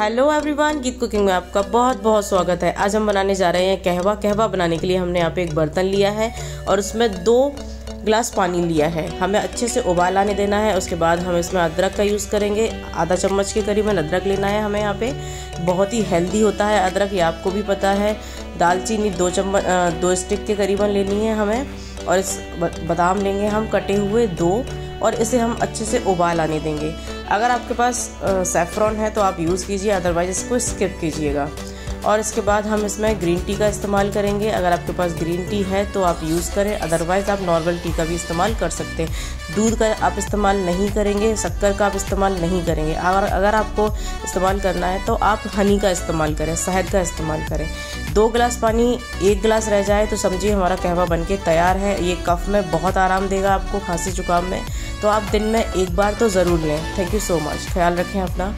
Hello everyone गीत cooking में आपका बहुत बहुत स्वागत है। आज हम बनाने जा रहे हैं कहवा। कहवा बनाने के लिए हमने यहाँ पे एक बर्तन लिया है और उसमें दो ग्लास पानी लिया है। हमें अच्छे से उबाल आने देना है, उसके बाद हम इसमें अदरक का यूज़ करेंगे। आधा चम्मच के करीबन अदरक लेना है हमें यहाँ पे। बहुत ही हेल्दी होता है अदरक, ये आपको भी पता है। दालचीनी दो चम्मच दो स्टिक के करीबन लेनी है हमें। और इस बादाम लेंगे हम कटे हुए दो। और इसे हम अच्छे से उबाल आने देंगे। अगर आपके पास सेफ्रॉन है तो आप यूज़ कीजिए अदरवाइज़ इसको स्किप कीजिएगा। और इसके बाद हम इसमें ग्रीन टी का इस्तेमाल करेंगे। अगर आपके पास ग्रीन टी है तो आप यूज़ करें अदरवाइज़ आप नॉर्मल टी का भी इस्तेमाल कर सकते हैं। दूध का आप इस्तेमाल नहीं करेंगे, शक्कर का आप इस्तेमाल नहीं करेंगे। अगर अगर आपको इस्तेमाल करना है तो आप हनी का इस्तेमाल करें, शहद का इस्तेमाल करें। दो गिलास पानी, एक गिलास रह जाए तो समझिए हमारा कहवा बन के तैयार है। ये कफ में बहुत आराम देगा आपको खांसी जुकाम में। तो आप दिन में एक बार तो ज़रूर लें। थैंक यू सो मच ख्याल रखें अपना।